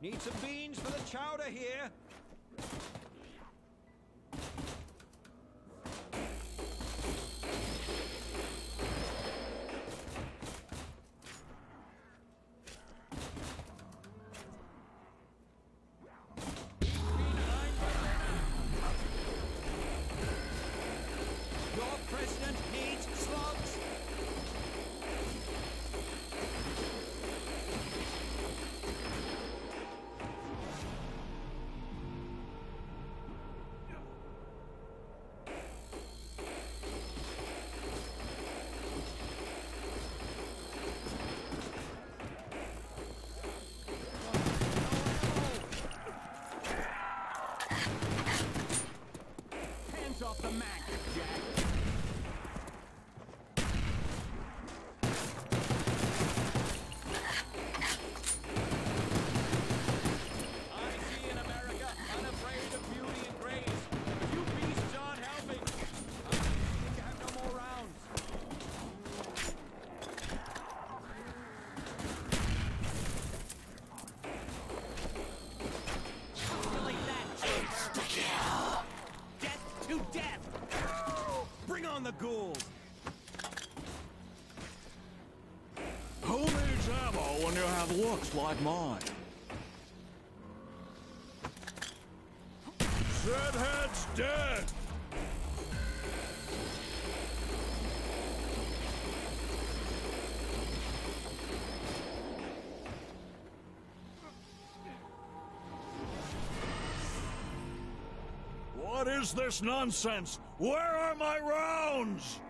Need some beans for the chowder here. When you have looks like mine? Zedhead's dead! What is this nonsense? Where are my rounds?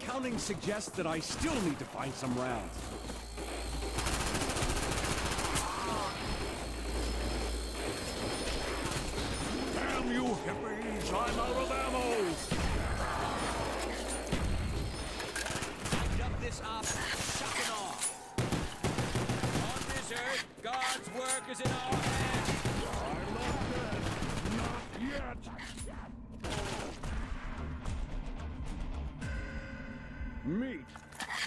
Accounting suggests that I still need to find some rounds. Damn you hippies! I'm out of ammo! Up this up, suck it off. On this earth, God's work is in our hands. I'm not dead! Not yet! Meat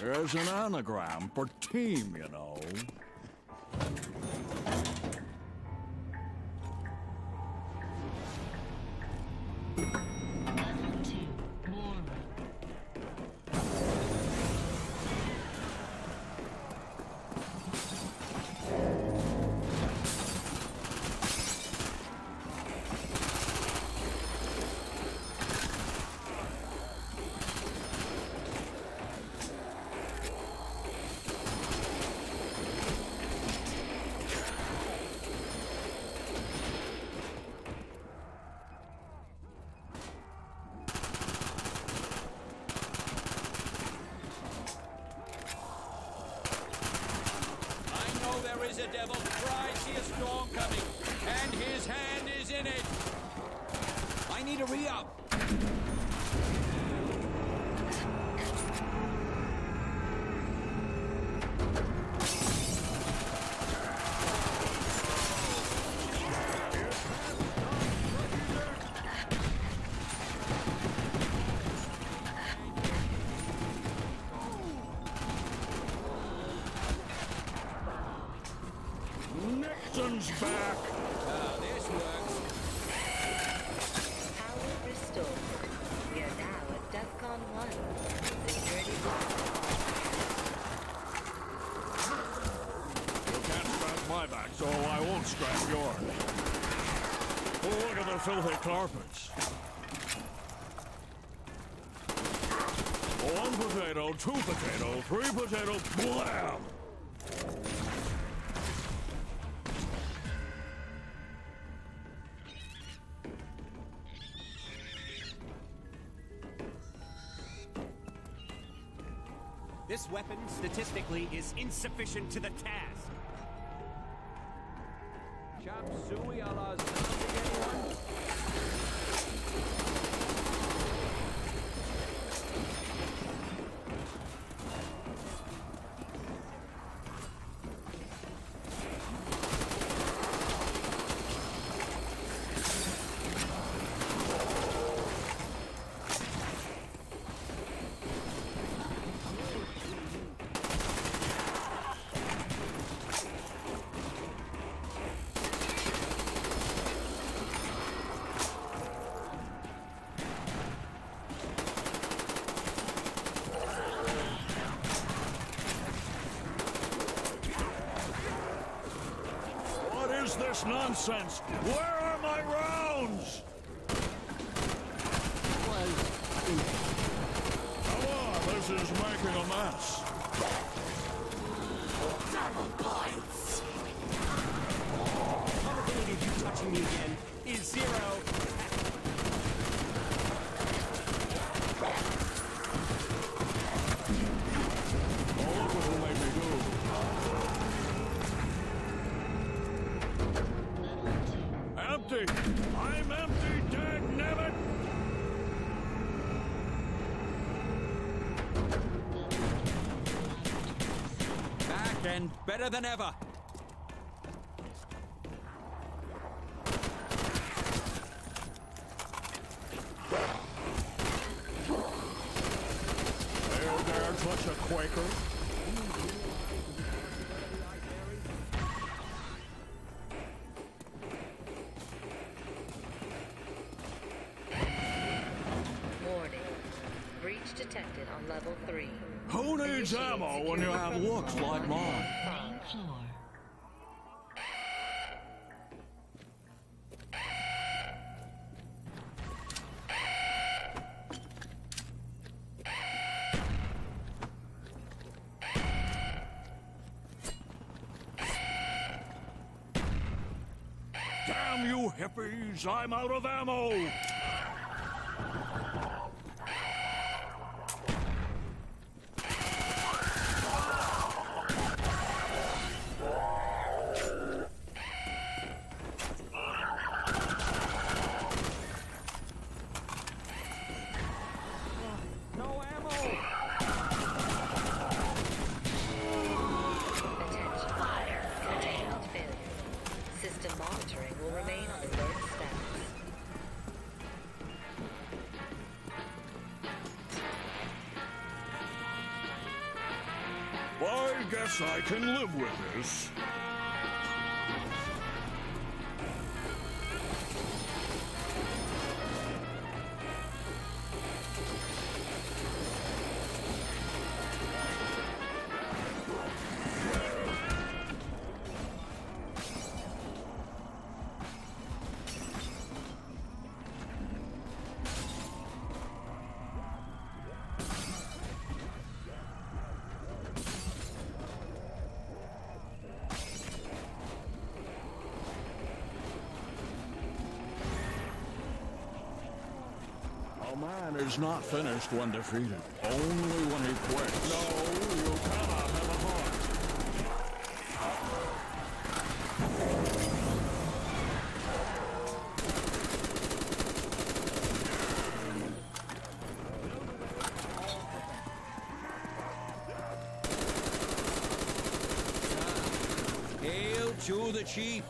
is an anagram for team, you know. a devil cries, see a storm coming, and his hand is in it. I need a re-up. Captain's back! Ah, this works. Power restored. We are now at DEFCON 1. Security You can't scratch my back, so I won't scratch yours. Oh, look at the filthy carpets. One potato, two potato, three potato, blam! Statistically, is insufficient to the task. Chop suey a la zombie, anyone? What is nonsense? Where Better than ever. Dare dare touch a Quaker? Ammo when you have looks like mine? Damn you hippies! I'm out of ammo! I guess I can live with this. Man is not finished when defeated. Only when he quits. No, you cannot have a heart. Hail to the chief.